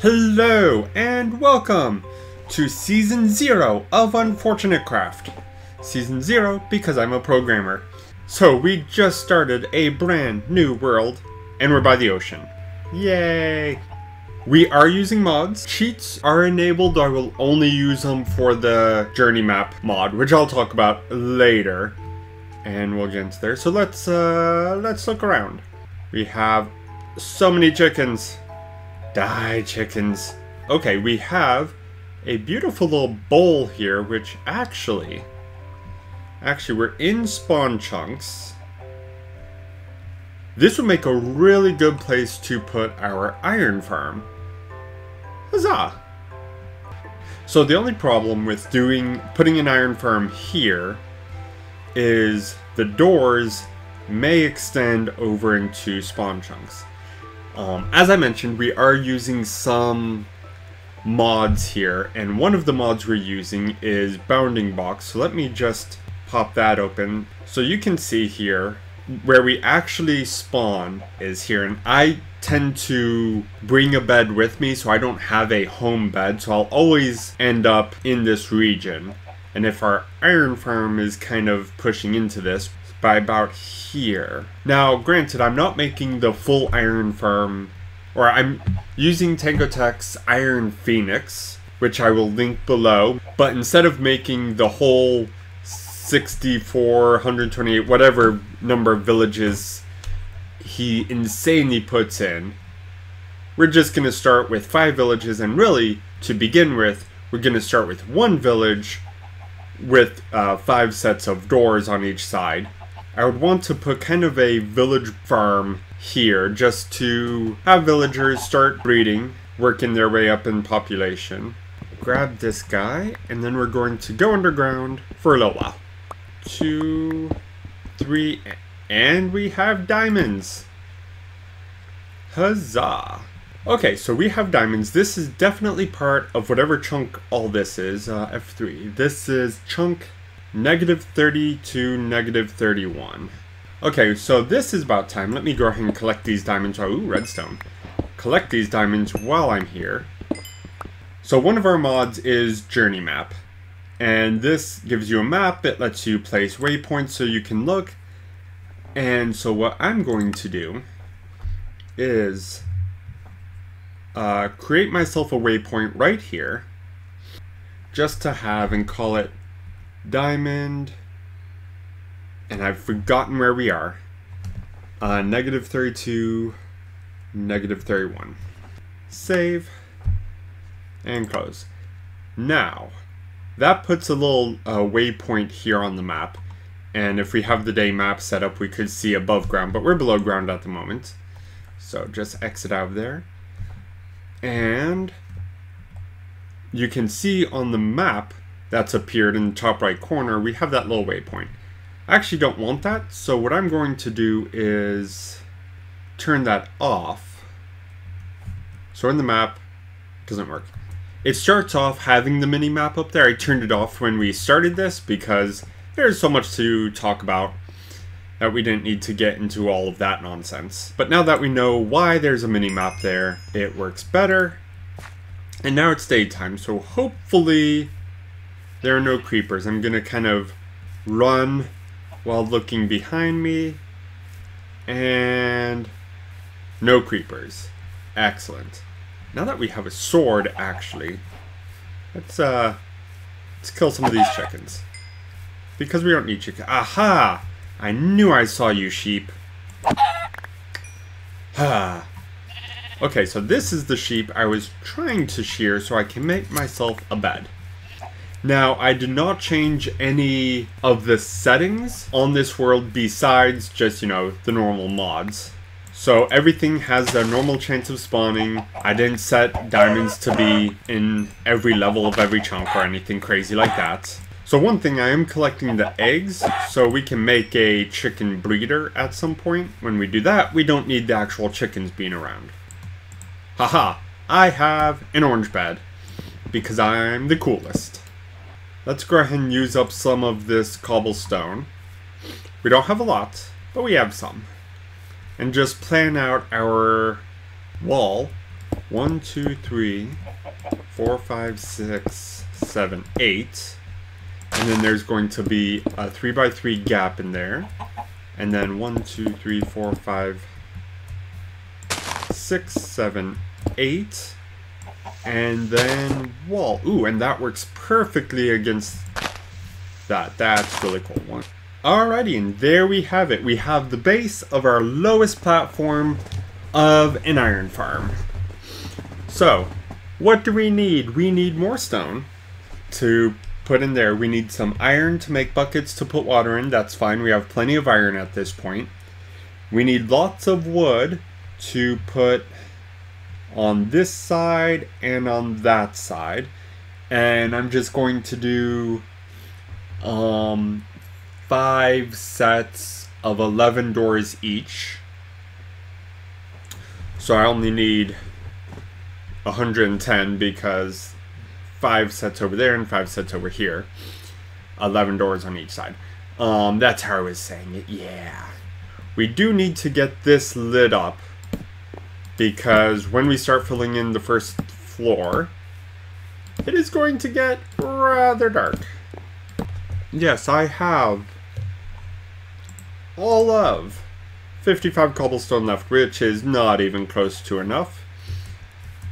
Hello and welcome to Season 0 of Unfortunate Craft. Season 0 because I'm a programmer. So we just started a brand new world and we're by the ocean. Yay! We are using mods. Cheats are enabled. I will only use them for the journey map mod, which I'll talk about later. And we'll get into there. So let's uh let's look around. We have so many chickens. Die, chickens. Okay, we have a beautiful little bowl here, which actually... Actually, we're in spawn chunks. This would make a really good place to put our iron farm. Huzzah! So the only problem with doing putting an iron farm here is the doors may extend over into spawn chunks. Um, as I mentioned, we are using some mods here, and one of the mods we're using is Bounding Box. So let me just pop that open. So you can see here, where we actually spawn is here, and I tend to bring a bed with me, so I don't have a home bed, so I'll always end up in this region. And if our iron farm is kind of pushing into this, by about here. Now, granted, I'm not making the full iron farm, or I'm using Tek's Iron Phoenix, which I will link below, but instead of making the whole 64, 128, whatever number of villages he insanely puts in, we're just going to start with five villages, and really, to begin with, we're going to start with one village with uh, five sets of doors on each side I would want to put kind of a village farm here just to have villagers start breeding, working their way up in population. Grab this guy, and then we're going to go underground for a little while. Two, three, and we have diamonds. Huzzah! Okay, so we have diamonds. This is definitely part of whatever chunk all this is. Uh, F3. This is chunk Negative 30 to negative 31. Okay, so this is about time. Let me go ahead and collect these diamonds. Oh, ooh, redstone. Collect these diamonds while I'm here. So one of our mods is Journey Map. And this gives you a map. It lets you place waypoints so you can look. And so what I'm going to do is uh, create myself a waypoint right here. Just to have and call it diamond, and I've forgotten where we are. Uh, negative 32, negative 31. Save, and close. Now, that puts a little uh, waypoint here on the map, and if we have the day map set up, we could see above ground, but we're below ground at the moment. So just exit out of there. And you can see on the map that's appeared in the top right corner, we have that little waypoint. I actually don't want that, so what I'm going to do is turn that off. So in the map, doesn't work. It starts off having the mini map up there. I turned it off when we started this because there's so much to talk about that we didn't need to get into all of that nonsense. But now that we know why there's a mini map there, it works better. And now it's daytime, so hopefully there are no creepers. I'm going to kind of run while looking behind me. And no creepers. Excellent. Now that we have a sword, actually, let's, uh, let's kill some of these chickens. Because we don't need chicken. Aha! I knew I saw you, sheep. Ah. Okay, so this is the sheep I was trying to shear so I can make myself a bed. Now, I did not change any of the settings on this world besides just, you know, the normal mods. So everything has their normal chance of spawning. I didn't set diamonds to be in every level of every chunk or anything crazy like that. So one thing, I am collecting the eggs, so we can make a chicken breeder at some point. When we do that, we don't need the actual chickens being around. Haha, I have an orange bed, because I'm the coolest. Let's go ahead and use up some of this cobblestone. We don't have a lot, but we have some. And just plan out our wall one, two, three, four, five, six, seven, eight. And then there's going to be a three by three gap in there. And then one, two, three, four, five, six, seven, eight. And then wall. Ooh, and that works perfectly against that. That's really cool. One. Alrighty, and there we have it. We have the base of our lowest platform of an iron farm. So, what do we need? We need more stone to put in there. We need some iron to make buckets to put water in. That's fine. We have plenty of iron at this point. We need lots of wood to put on this side and on that side. And I'm just going to do um, five sets of 11 doors each. So I only need 110 because five sets over there and five sets over here. 11 doors on each side. Um, that's how I was saying it, yeah. We do need to get this lit up because when we start filling in the first floor, it is going to get rather dark. Yes, I have all of 55 cobblestone left, which is not even close to enough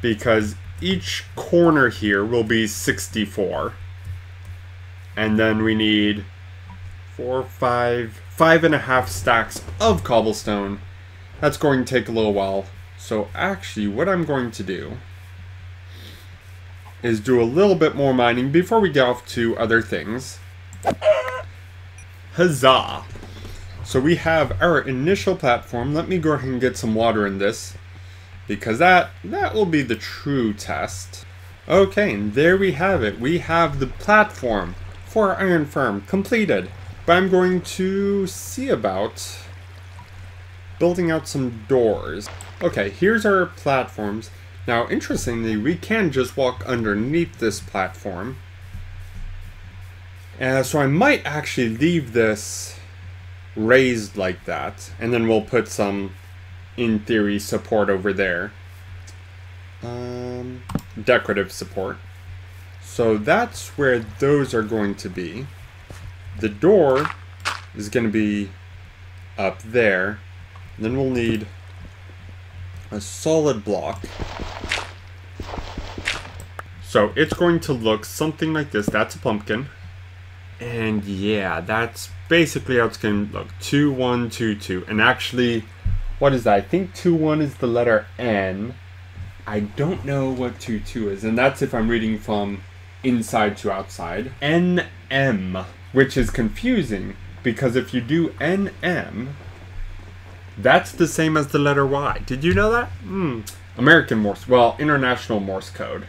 because each corner here will be 64. And then we need four, five, five and a half stacks of cobblestone. That's going to take a little while. So actually, what I'm going to do is do a little bit more mining before we get off to other things. Huzzah! So we have our initial platform. Let me go ahead and get some water in this because that that will be the true test. Okay, and there we have it. We have the platform for Iron Farm completed. But I'm going to see about building out some doors. Okay, here's our platforms. Now, interestingly, we can just walk underneath this platform. Uh, so I might actually leave this raised like that, and then we'll put some in theory, support over there. Um, decorative support. So that's where those are going to be. The door is going to be up there. Then we'll need a solid block. So it's going to look something like this. That's a pumpkin. And yeah, that's basically how it's going to look. 2, 1, 2, 2. And actually, what is that? I think 2 1 is the letter N. I don't know what 2 2 is, and that's if I'm reading from inside to outside. NM, which is confusing because if you do NM, that's the same as the letter Y. Did you know that? Hmm. American Morse, well, International Morse code.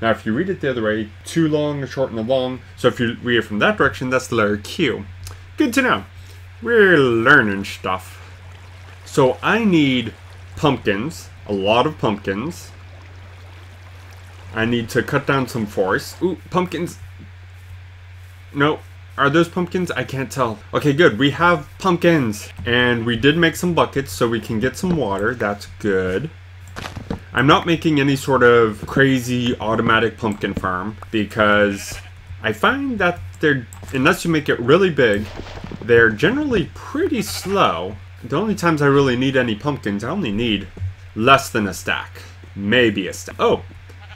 Now, if you read it the other way, too long, short, and a long. So if you read it from that direction, that's the letter Q. Good to know. We're learning stuff. So I need pumpkins, a lot of pumpkins. I need to cut down some forests. Ooh, pumpkins. No, are those pumpkins? I can't tell. Okay, good. We have pumpkins. And we did make some buckets so we can get some water. That's good. I'm not making any sort of crazy automatic pumpkin farm because I find that they're, unless you make it really big, they're generally pretty slow the only times I really need any pumpkins, I only need less than a stack. Maybe a stack. Oh,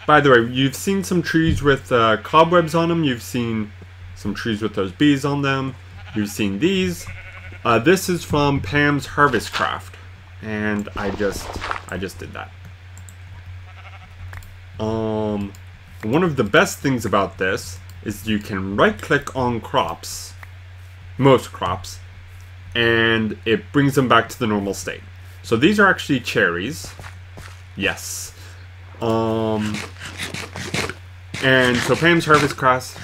by the way, you've seen some trees with uh, cobwebs on them. You've seen some trees with those bees on them. You've seen these. Uh, this is from Pam's Harvest Craft. And I just, I just did that. Um, one of the best things about this is you can right click on crops, most crops, and it brings them back to the normal state. So these are actually cherries. Yes. Um, and so Pam's Harvest Craft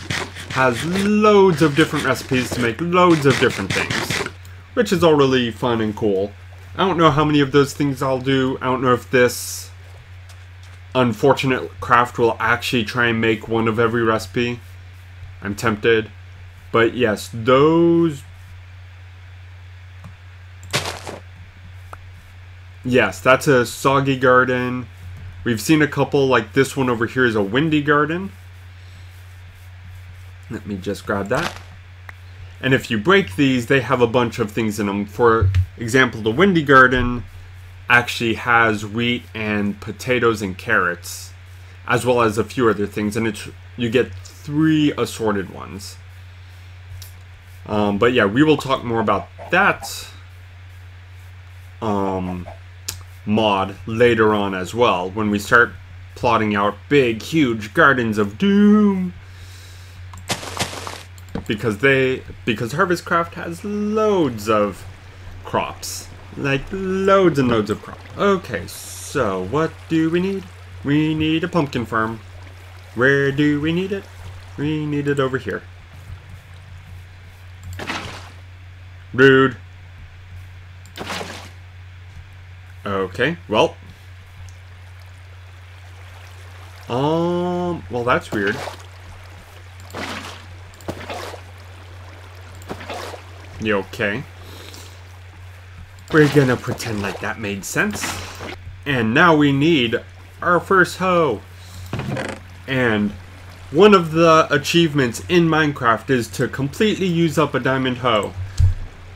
has loads of different recipes to make loads of different things, which is all really fun and cool. I don't know how many of those things I'll do. I don't know if this unfortunate craft will actually try and make one of every recipe. I'm tempted. But yes, those Yes, that's a soggy garden. We've seen a couple, like this one over here is a windy garden. Let me just grab that. And if you break these, they have a bunch of things in them. For example, the windy garden actually has wheat and potatoes and carrots, as well as a few other things, and it's you get three assorted ones. Um, but yeah, we will talk more about that um, mod later on as well when we start plotting out big, huge gardens of doom. Because they, because Harvestcraft has loads of crops, like loads and loads of crops. Okay, so what do we need? We need a pumpkin farm. Where do we need it? We need it over here. Rude. Okay, well. Um, well that's weird. You okay? We're gonna pretend like that made sense. And now we need our first hoe. And one of the achievements in Minecraft is to completely use up a diamond hoe.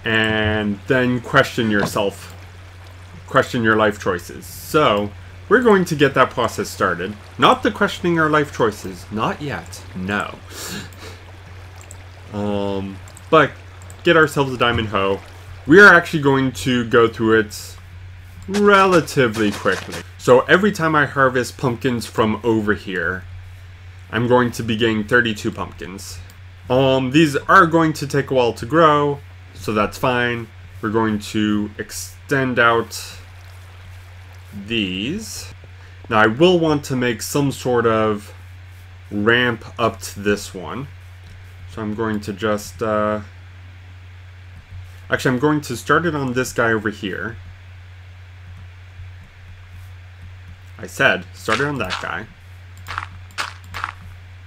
And then question yourself. Question your life choices. So, we're going to get that process started. Not the questioning our life choices. Not yet. No. um, but get ourselves a diamond hoe. We are actually going to go through it relatively quickly. So every time I harvest pumpkins from over here, I'm going to be getting 32 pumpkins. Um, these are going to take a while to grow, so that's fine. We're going to extend out these. Now I will want to make some sort of ramp up to this one. So I'm going to just, uh, actually I'm going to start it on this guy over here. I said, start it on that guy.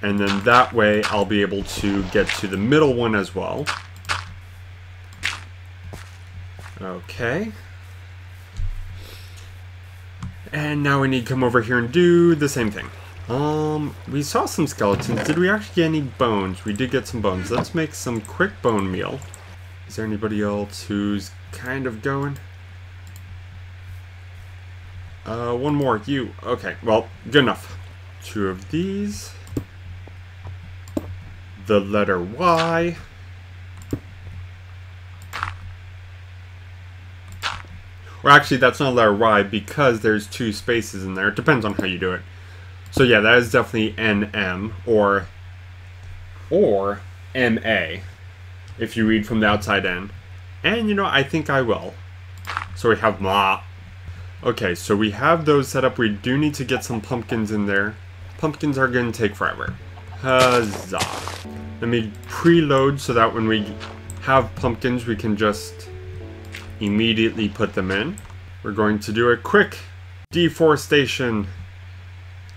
And then that way I'll be able to get to the middle one as well. Okay. And now we need to come over here and do the same thing. Um, we saw some skeletons. Did we actually get any bones? We did get some bones. Let's make some quick bone meal. Is there anybody else who's kind of going? Uh, one more. You. Okay, well, good enough. Two of these. The letter Y. Or actually, that's not a letter Y because there's two spaces in there. It depends on how you do it. So yeah, that is definitely NM or or MA if you read from the outside in. And you know, I think I will. So we have Ma. Okay, so we have those set up. We do need to get some pumpkins in there. Pumpkins are going to take forever. Huzzah. Let me preload so that when we have pumpkins, we can just immediately put them in. We're going to do a quick deforestation.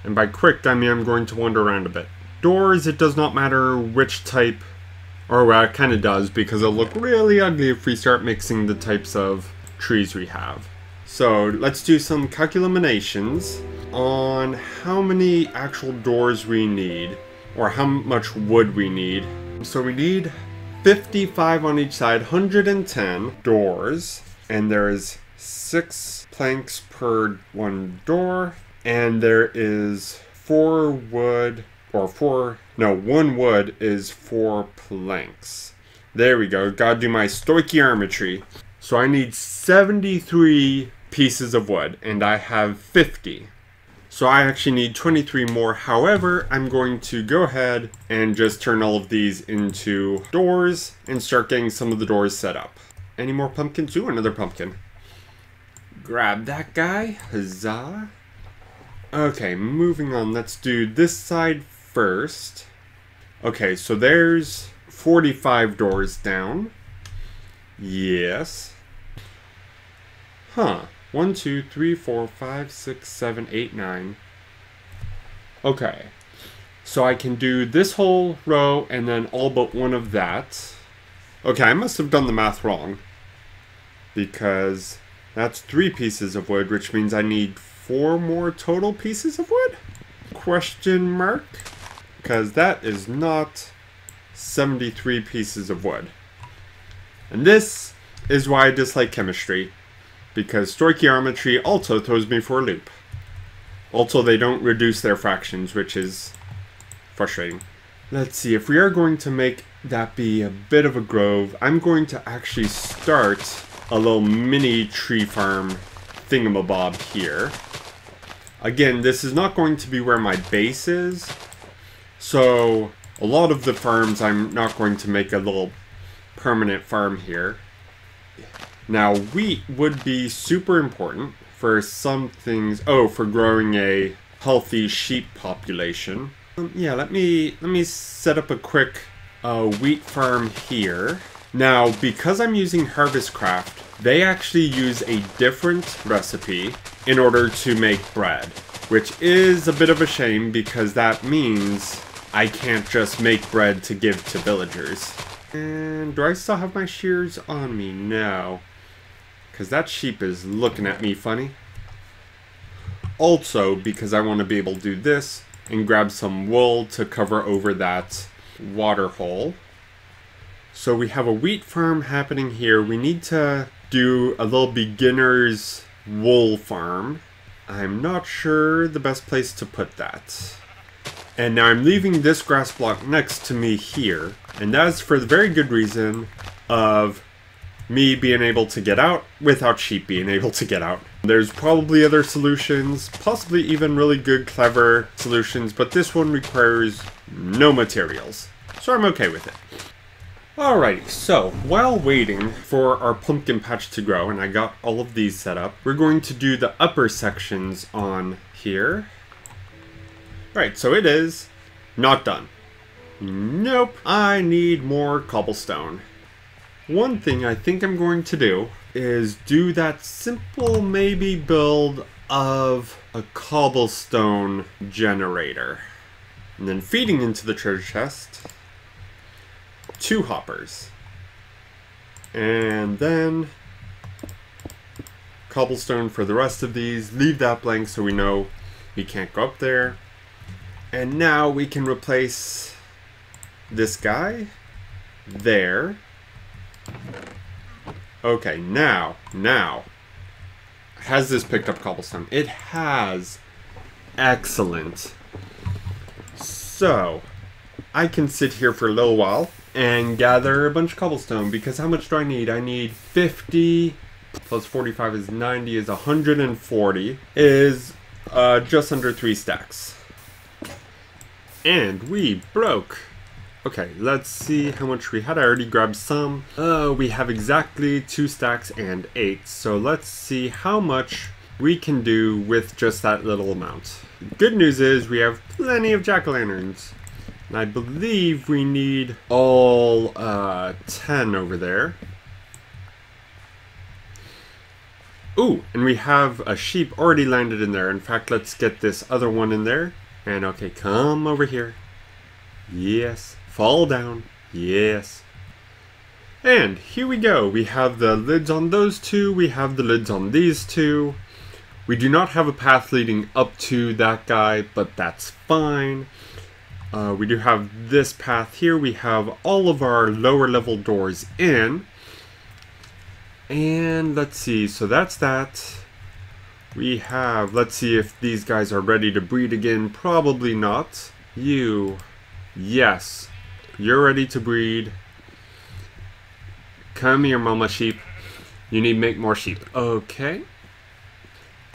And by quick, I mean I'm going to wander around a bit. Doors, it does not matter which type, or well, it kind of does, because it'll look really ugly if we start mixing the types of trees we have. So let's do some calculations on how many actual doors we need, or how much wood we need. So we need 55 on each side, 110 doors, and there's six planks per one door, and there is four wood, or four, no, one wood is four planks. There we go, gotta do my stoichiometry. So I need 73 pieces of wood, and I have 50. So I actually need 23 more. However, I'm going to go ahead and just turn all of these into doors and start getting some of the doors set up. Any more pumpkins? Ooh, another pumpkin. Grab that guy. Huzzah. Okay, moving on. Let's do this side first. Okay, so there's 45 doors down. Yes. Huh. One, two, three, four, five, six, seven, eight, nine. Okay. So I can do this whole row and then all but one of that. Okay, I must have done the math wrong. Because that's three pieces of wood, which means I need four more total pieces of wood? Question mark? Because that is not 73 pieces of wood. And this is why I dislike chemistry, because stoichiometry also throws me for a loop. Also, they don't reduce their fractions, which is frustrating. Let's see, if we are going to make that be a bit of a grove, I'm going to actually start a little mini tree farm thingamabob here. Again, this is not going to be where my base is, so a lot of the farms I'm not going to make a little permanent farm here. Now, wheat would be super important for some things. Oh, for growing a healthy sheep population. Um, yeah, let me let me set up a quick uh, wheat farm here. Now, because I'm using Harvestcraft, they actually use a different recipe in order to make bread, which is a bit of a shame because that means I can't just make bread to give to villagers. And do I still have my shears on me? No. Because that sheep is looking at me funny. Also, because I want to be able to do this and grab some wool to cover over that water hole. So we have a wheat farm happening here. We need to do a little beginner's wool farm. I'm not sure the best place to put that. And now I'm leaving this grass block next to me here, and that's for the very good reason of me being able to get out without sheep being able to get out. There's probably other solutions, possibly even really good, clever solutions, but this one requires no materials. So I'm okay with it. Alrighty, so while waiting for our pumpkin patch to grow, and I got all of these set up, we're going to do the upper sections on here. Right, so it is not done. Nope, I need more cobblestone. One thing I think I'm going to do is do that simple maybe build of a cobblestone generator. And then feeding into the treasure chest, two hoppers. And then cobblestone for the rest of these. Leave that blank so we know we can't go up there. And now we can replace this guy there. Okay, now, now. Has this picked up cobblestone? It has. Excellent. So, I can sit here for a little while and gather a bunch of cobblestone because how much do I need? I need 50 plus 45 is 90 is 140 is uh, just under three stacks. And we broke. Okay, let's see how much we had. I already grabbed some. Uh, we have exactly two stacks and eight. So let's see how much we can do with just that little amount. Good news is we have plenty of jack-o'-lanterns. And I believe we need all uh, 10 over there. Ooh, and we have a sheep already landed in there. In fact, let's get this other one in there. And okay, come over here. Yes. Fall down. Yes. And here we go. We have the lids on those two. We have the lids on these two. We do not have a path leading up to that guy, but that's fine. Uh, we do have this path here. We have all of our lower level doors in. And let's see. So that's that. We have, let's see if these guys are ready to breed again. Probably not. You, yes, you're ready to breed. Come here, mama sheep. You need make more sheep. Okay.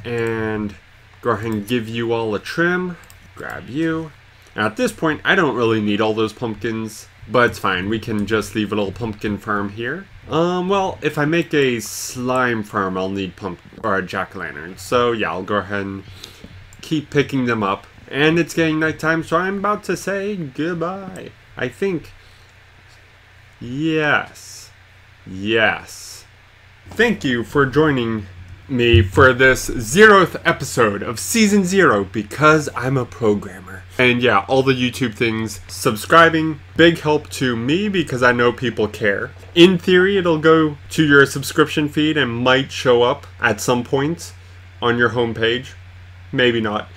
And go ahead and give you all a trim. Grab you. Now at this point, I don't really need all those pumpkins, but it's fine. We can just leave a little pumpkin farm here. Um, well, if I make a slime farm, I'll need pump or a jack-o'-lantern. So yeah, I'll go ahead and keep picking them up. And it's getting nighttime, so I'm about to say goodbye. I think. Yes. Yes. Thank you for joining me for this zeroth episode of season zero because I'm a programmer. And yeah, all the YouTube things, subscribing, big help to me because I know people care. In theory, it'll go to your subscription feed and might show up at some point on your homepage. maybe not.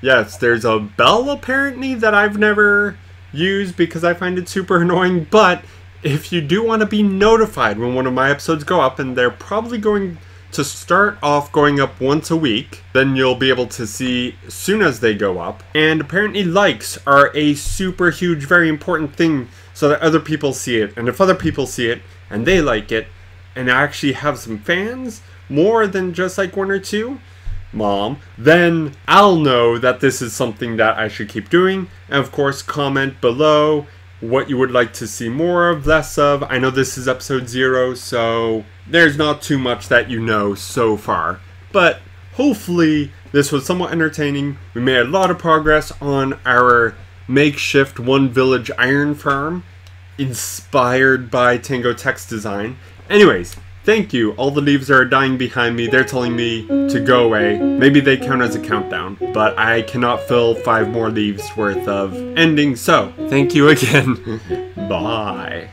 Yes, there's a bell apparently that I've never used because I find it super annoying, but if you do want to be notified when one of my episodes go up, and they're probably going to start off going up once a week, then you'll be able to see soon as they go up. And apparently likes are a super huge, very important thing so that other people see it. And if other people see it and they like it and actually have some fans, more than just like one or two, mom, then I'll know that this is something that I should keep doing. And of course, comment below what you would like to see more of, less of. I know this is episode zero, so there's not too much that you know so far. But hopefully, this was somewhat entertaining. We made a lot of progress on our makeshift one village iron farm, inspired by Tango Tek's Design. Anyways, Thank you. All the leaves are dying behind me. They're telling me to go away. Maybe they count as a countdown, but I cannot fill five more leaves worth of endings. So, thank you again. Bye.